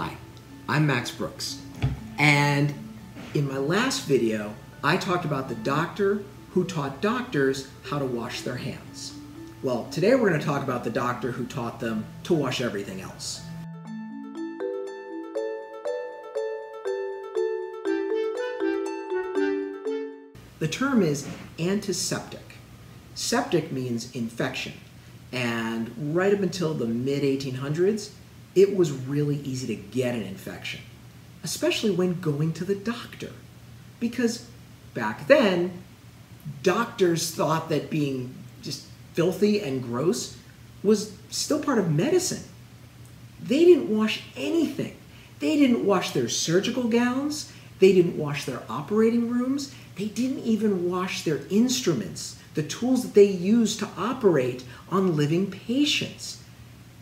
Hi, I'm Max Brooks, and in my last video, I talked about the doctor who taught doctors how to wash their hands. Well, today we're going to talk about the doctor who taught them to wash everything else. The term is antiseptic. Septic means infection, and right up until the mid 1800s, it was really easy to get an infection, especially when going to the doctor. Because back then, doctors thought that being just filthy and gross was still part of medicine. They didn't wash anything. They didn't wash their surgical gowns. They didn't wash their operating rooms. They didn't even wash their instruments, the tools that they used to operate on living patients.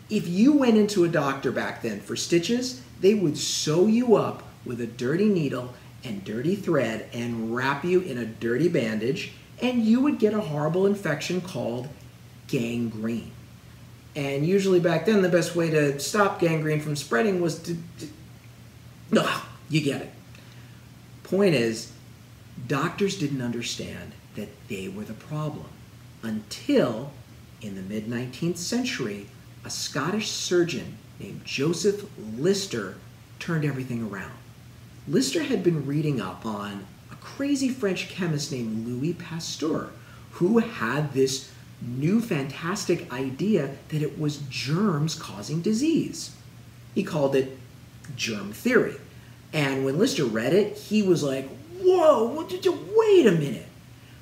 If you went into a doctor back then for stitches, they would sew you up with a dirty needle and dirty thread and wrap you in a dirty bandage, and you would get a horrible infection called gangrene. And usually back then, the best way to stop gangrene from spreading was to. ugh, you get it. Point is, doctors didn't understand that they were the problem until in the mid 19th century, a Scottish surgeon named Joseph Lister turned everything around. Lister had been reading up on a crazy French chemist named Louis Pasteur who had this new fantastic idea that it was germs causing disease. He called it germ theory. And when Lister read it, he was like, whoa, wait a minute.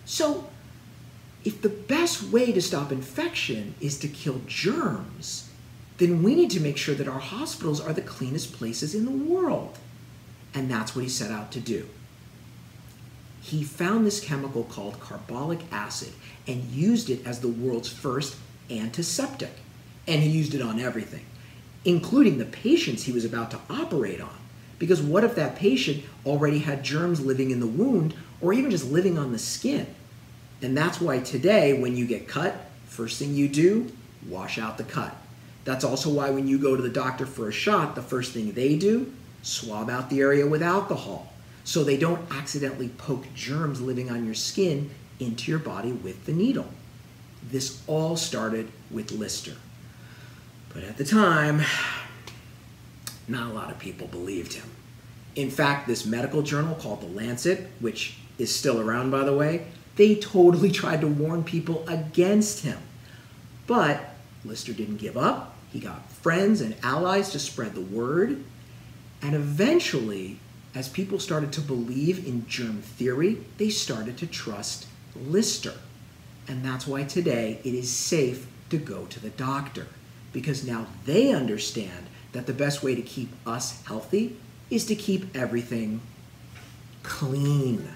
So, if the best way to stop infection is to kill germs, then we need to make sure that our hospitals are the cleanest places in the world. And that's what he set out to do. He found this chemical called carbolic acid and used it as the world's first antiseptic. And he used it on everything, including the patients he was about to operate on. Because what if that patient already had germs living in the wound or even just living on the skin? And that's why today, when you get cut, first thing you do, wash out the cut. That's also why when you go to the doctor for a shot, the first thing they do, swab out the area with alcohol so they don't accidentally poke germs living on your skin into your body with the needle. This all started with Lister. But at the time, not a lot of people believed him. In fact, this medical journal called The Lancet, which is still around by the way, they totally tried to warn people against him. But Lister didn't give up. He got friends and allies to spread the word. And eventually, as people started to believe in germ theory, they started to trust Lister. And that's why today it is safe to go to the doctor because now they understand that the best way to keep us healthy is to keep everything clean.